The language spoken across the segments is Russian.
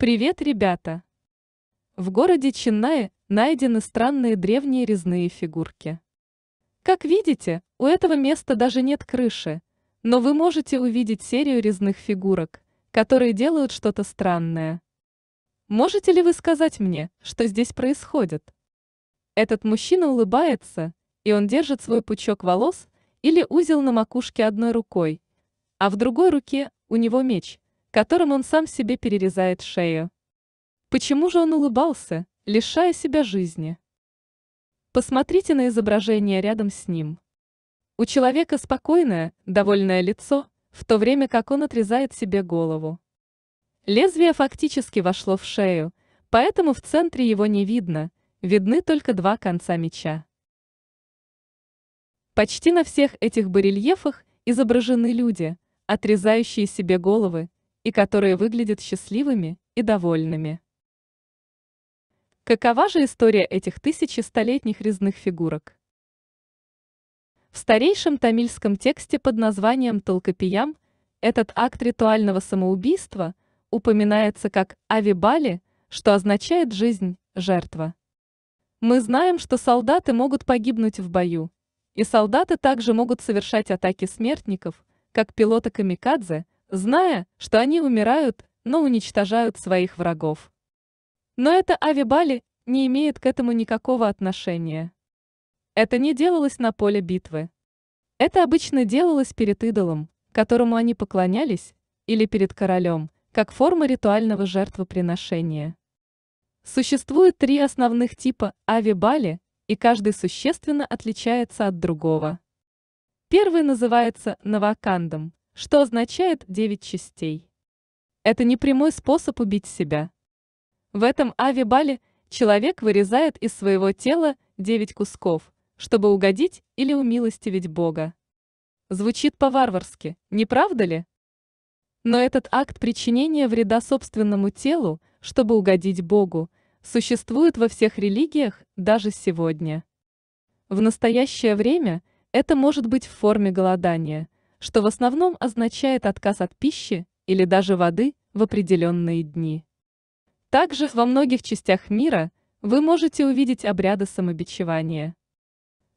Привет, ребята! В городе Чиннае найдены странные древние резные фигурки. Как видите, у этого места даже нет крыши, но вы можете увидеть серию резных фигурок, которые делают что-то странное. Можете ли вы сказать мне, что здесь происходит? Этот мужчина улыбается, и он держит свой пучок волос или узел на макушке одной рукой, а в другой руке у него меч, которым он сам себе перерезает шею. Почему же он улыбался, лишая себя жизни? Посмотрите на изображение рядом с ним. У человека спокойное, довольное лицо, в то время как он отрезает себе голову. Лезвие фактически вошло в шею, поэтому в центре его не видно, видны только два конца меча. Почти на всех этих барельефах изображены люди, отрезающие себе головы, и которые выглядят счастливыми и довольными. Какова же история этих тысячи столетних резных фигурок? В старейшем тамильском тексте под названием Толкопиям этот акт ритуального самоубийства упоминается как «авибали», что означает «жизнь, жертва». Мы знаем, что солдаты могут погибнуть в бою, и солдаты также могут совершать атаки смертников, как пилоты камикадзе, зная, что они умирают, но уничтожают своих врагов. Но это авибали не имеет к этому никакого отношения. Это не делалось на поле битвы. Это обычно делалось перед идолом, которому они поклонялись, или перед королем, как форма ритуального жертвоприношения. Существует три основных типа авибали, и каждый существенно отличается от другого. Первый называется навакандом, что означает девять частей. Это не прямой способ убить себя. В этом авибале человек вырезает из своего тела девять кусков, чтобы угодить или умилостивить Бога. Звучит по-варварски, не правда ли? Но этот акт причинения вреда собственному телу, чтобы угодить Богу, существует во всех религиях даже сегодня. В настоящее время это может быть в форме голодания, что в основном означает отказ от пищи или даже воды в определенные дни. Также во многих частях мира вы можете увидеть обряды самобичевания.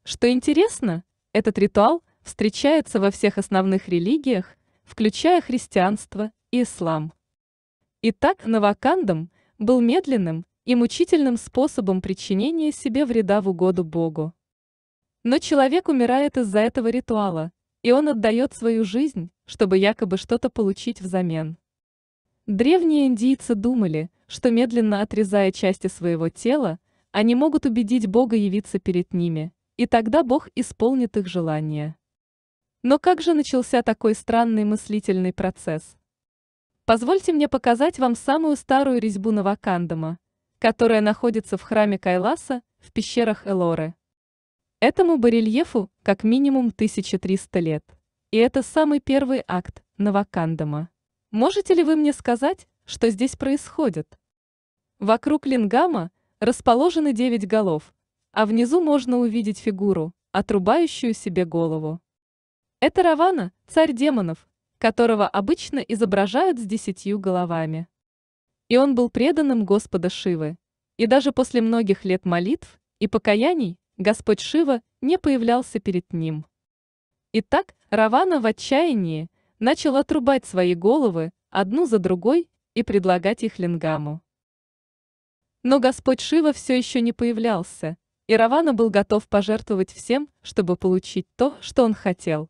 Что интересно, этот ритуал встречается во всех основных религиях, включая христианство и ислам. Итак, навакандам был медленным и мучительным способом причинения себе вреда в угоду Богу. Но человек умирает из-за этого ритуала, и он отдает свою жизнь, чтобы якобы что-то получить взамен. Древние индийцы думали, что медленно отрезая части своего тела, они могут убедить Бога явиться перед ними, и тогда Бог исполнит их желание. Но как же начался такой странный мыслительный процесс? Позвольте мне показать вам самую старую резьбу Навакандама, которая находится в храме Кайласа в пещерах Элоры. Этому барельефу как минимум 1300 лет, и это самый первый акт Навакандама. Можете ли вы мне сказать, что здесь происходит? Вокруг лингама расположены девять голов, а внизу можно увидеть фигуру, отрубающую себе голову. Это Равана, царь демонов, которого обычно изображают с десятью головами. И он был преданным Господа Шивы. И даже после многих лет молитв и покаяний Господь Шива не появлялся перед ним. Итак, Равана в отчаянии – начал отрубать свои головы, одну за другой, и предлагать их Лингаму. Но Господь Шива все еще не появлялся, и Равана был готов пожертвовать всем, чтобы получить то, что он хотел.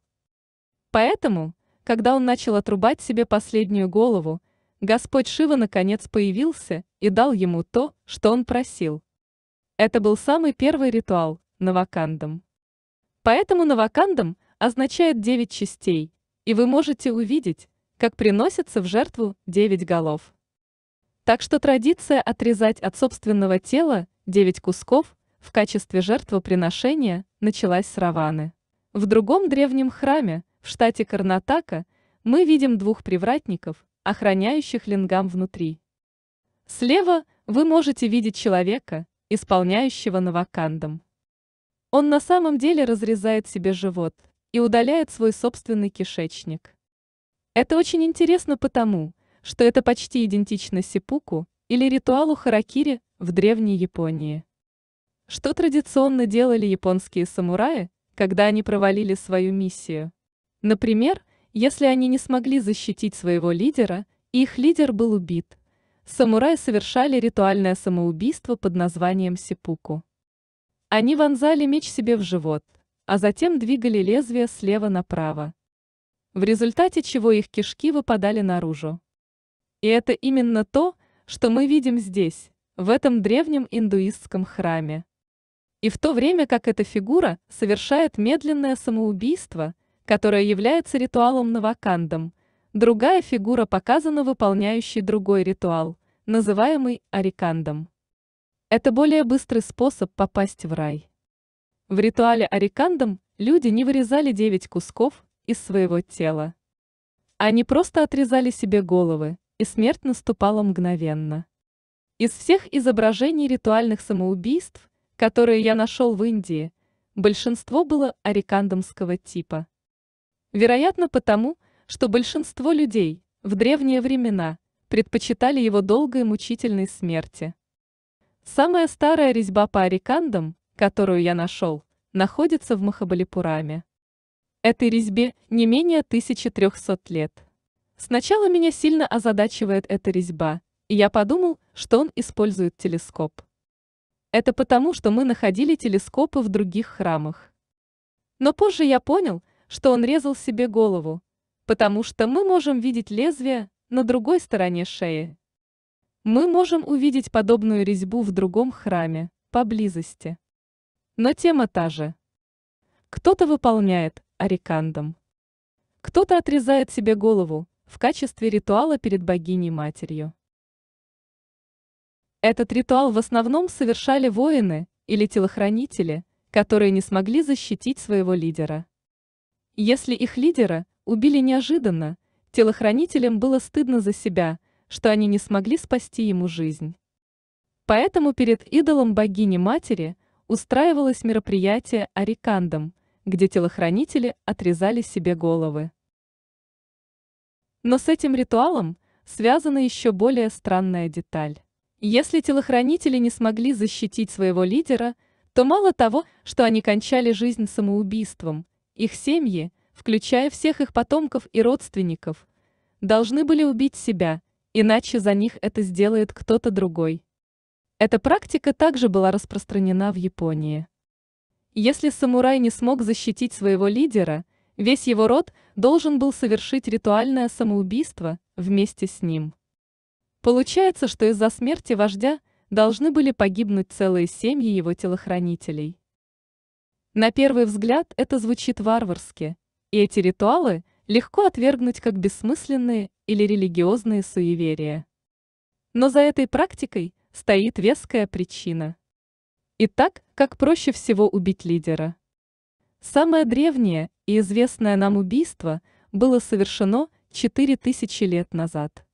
Поэтому, когда он начал отрубать себе последнюю голову, Господь Шива наконец появился и дал ему то, что он просил. Это был самый первый ритуал – Навакандам. Поэтому Навакандам означает девять частей – и вы можете увидеть, как приносится в жертву девять голов. Так что традиция отрезать от собственного тела девять кусков в качестве жертвоприношения началась с Раваны. В другом древнем храме, в штате Карнатака, мы видим двух привратников, охраняющих лингам внутри. Слева вы можете видеть человека, исполняющего навакандом. Он на самом деле разрезает себе живот – и удаляет свой собственный кишечник. Это очень интересно потому, что это почти идентично сипуку или ритуалу харакири в Древней Японии. Что традиционно делали японские самураи, когда они провалили свою миссию? Например, если они не смогли защитить своего лидера, и их лидер был убит, самураи совершали ритуальное самоубийство под названием сипуку. Они вонзали меч себе в живот, а затем двигали лезвие слева направо. В результате чего их кишки выпадали наружу. И это именно то, что мы видим здесь, в этом древнем индуистском храме. И в то время как эта фигура совершает медленное самоубийство, которое является ритуалом навакандом, другая фигура показана выполняющей другой ритуал, называемый арикандом. Это более быстрый способ попасть в рай. В ритуале арикандом люди не вырезали девять кусков из своего тела. Они просто отрезали себе головы, и смерть наступала мгновенно. Из всех изображений ритуальных самоубийств, которые я нашел в Индии, большинство было арикандомского типа. Вероятно потому, что большинство людей в древние времена предпочитали его долгой мучительной смерти. Самая старая резьба по арикандам, которую я нашел, находится в Махабалипураме. Этой резьбе не менее 1300 лет. Сначала меня сильно озадачивает эта резьба, и я подумал, что он использует телескоп. Это потому, что мы находили телескопы в других храмах. Но позже я понял, что он резал себе голову, потому что мы можем видеть лезвие на другой стороне шеи. Мы можем увидеть подобную резьбу в другом храме, поблизости. Но тема та же. Кто-то выполняет арикандом. Кто-то отрезает себе голову в качестве ритуала перед богиней-матерью. Этот ритуал в основном совершали воины или телохранители, которые не смогли защитить своего лидера. Если их лидера убили неожиданно, телохранителям было стыдно за себя, что они не смогли спасти ему жизнь. Поэтому перед идолом богини-матери устраивалось мероприятие арикандом, где телохранители отрезали себе головы. Но с этим ритуалом связана еще более странная деталь. Если телохранители не смогли защитить своего лидера, то мало того, что они кончали жизнь самоубийством, их семьи, включая всех их потомков и родственников, должны были убить себя, иначе за них это сделает кто-то другой. Эта практика также была распространена в Японии. Если самурай не смог защитить своего лидера, весь его род должен был совершить ритуальное самоубийство вместе с ним. Получается, что из-за смерти вождя должны были погибнуть целые семьи его телохранителей. На первый взгляд это звучит варварски, и эти ритуалы легко отвергнуть как бессмысленные или религиозные суеверия. Но за этой практикой стоит веская причина. Итак, как проще всего убить лидера? Самое древнее и известное нам убийство было совершено 4000 лет назад.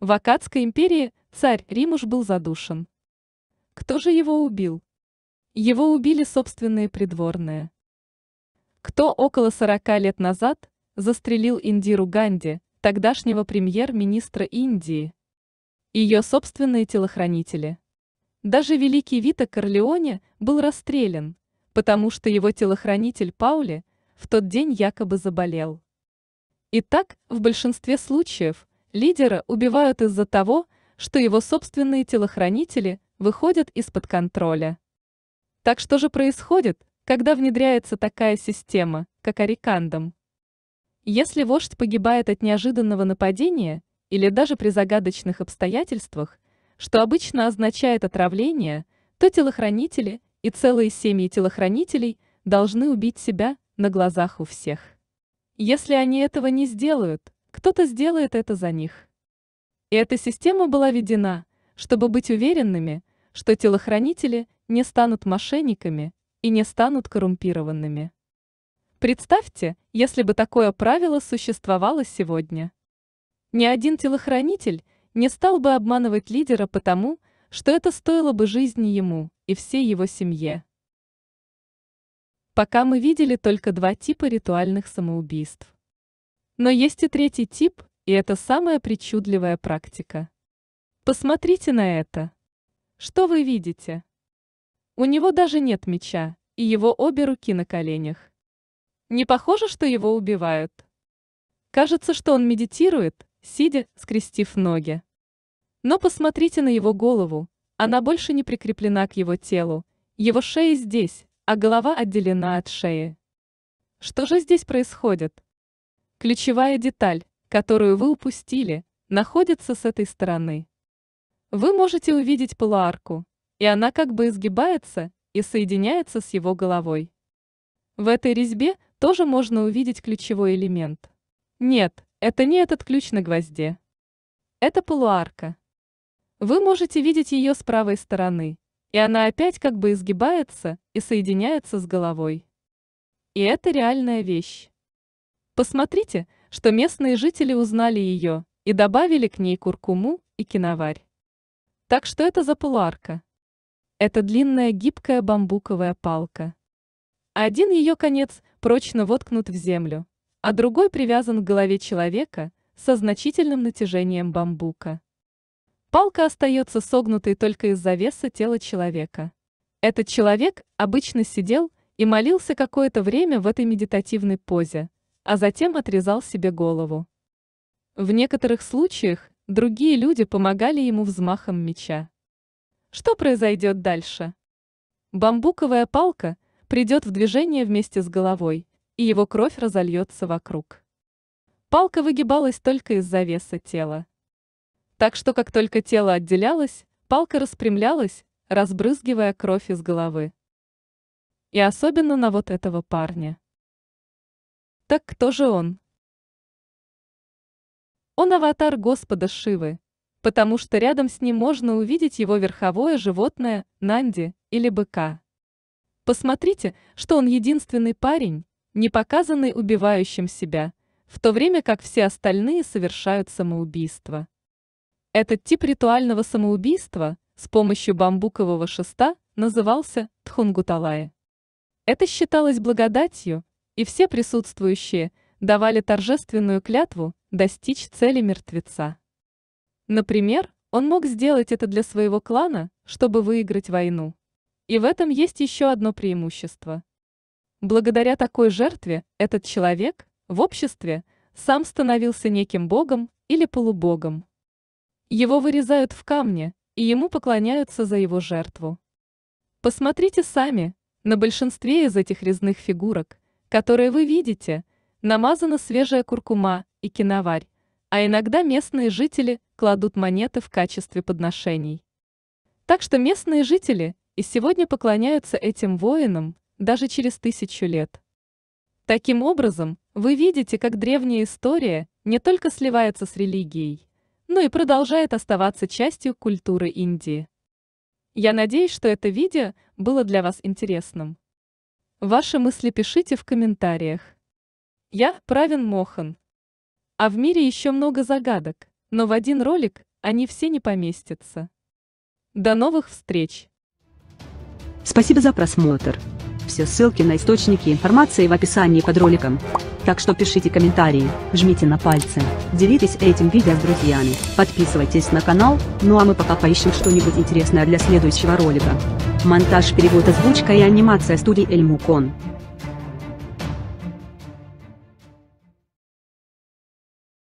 В Акадской империи царь Римуш был задушен. Кто же его убил? Его убили собственные придворные. Кто около 40 лет назад застрелил Индиру Ганди, тогдашнего премьер-министра Индии? Ее собственные телохранители. Даже великий Вита Корлеоне был расстрелян, потому что его телохранитель Паули в тот день якобы заболел. Итак, в большинстве случаев Лидера убивают из-за того, что его собственные телохранители выходят из-под контроля. Так что же происходит, когда внедряется такая система, как Арикандом? Если вождь погибает от неожиданного нападения или даже при загадочных обстоятельствах, что обычно означает отравление, то телохранители и целые семьи телохранителей должны убить себя на глазах у всех. Если они этого не сделают, кто-то сделает это за них. И эта система была введена, чтобы быть уверенными, что телохранители не станут мошенниками и не станут коррумпированными. Представьте, если бы такое правило существовало сегодня. Ни один телохранитель не стал бы обманывать лидера потому, что это стоило бы жизни ему и всей его семье. Пока мы видели только два типа ритуальных самоубийств. Но есть и третий тип, и это самая причудливая практика. Посмотрите на это. Что вы видите? У него даже нет меча, и его обе руки на коленях. Не похоже, что его убивают. Кажется, что он медитирует, сидя, скрестив ноги. Но посмотрите на его голову, она больше не прикреплена к его телу, его шея здесь, а голова отделена от шеи. Что же здесь происходит? Ключевая деталь, которую вы упустили, находится с этой стороны. Вы можете увидеть полуарку, и она как бы изгибается и соединяется с его головой. В этой резьбе тоже можно увидеть ключевой элемент. Нет, это не этот ключ на гвозде. Это полуарка. Вы можете видеть ее с правой стороны, и она опять как бы изгибается и соединяется с головой. И это реальная вещь. Посмотрите, что местные жители узнали ее и добавили к ней куркуму и киноварь. Так что это за полуарка? Это длинная гибкая бамбуковая палка. Один ее конец прочно воткнут в землю, а другой привязан к голове человека со значительным натяжением бамбука. Палка остается согнутой только из-за веса тела человека. Этот человек обычно сидел и молился какое-то время в этой медитативной позе, а затем отрезал себе голову. В некоторых случаях другие люди помогали ему взмахом меча. Что произойдет дальше? Бамбуковая палка придет в движение вместе с головой, и его кровь разольется вокруг. Палка выгибалась только из-за веса тела. Так что как только тело отделялось, палка распрямлялась, разбрызгивая кровь из головы. И особенно на вот этого парня. Так кто же он? Он аватар Господа Шивы, потому что рядом с ним можно увидеть его верховое животное, Нанди или быка. Посмотрите, что он единственный парень, не показанный убивающим себя, в то время как все остальные совершают самоубийство. Этот тип ритуального самоубийства с помощью бамбукового шеста назывался Тхунгуталая. Это считалось благодатью, и все присутствующие давали торжественную клятву достичь цели мертвеца. Например, он мог сделать это для своего клана, чтобы выиграть войну. И в этом есть еще одно преимущество. Благодаря такой жертве этот человек в обществе сам становился неким богом или полубогом. Его вырезают в камне, и ему поклоняются за его жертву. Посмотрите сами, на большинстве из этих резных фигурок, которые вы видите, намазана свежая куркума и киноварь, а иногда местные жители кладут монеты в качестве подношений. Так что местные жители и сегодня поклоняются этим воинам даже через тысячу лет. Таким образом, вы видите, как древняя история не только сливается с религией, но и продолжает оставаться частью культуры Индии. Я надеюсь, что это видео было для вас интересным. Ваши мысли пишите в комментариях. Я Правин Мохан. А в мире еще много загадок, но в один ролик они все не поместятся. До новых встреч! Спасибо за просмотр. Все ссылки на источники информации в описании под роликом. Так что пишите комментарии, жмите на пальцы, делитесь этим видео с друзьями, подписывайтесь на канал, ну а мы пока поищем что-нибудь интересное для следующего ролика. Монтаж, перевод, озвучка и анимация студии Эльмукон.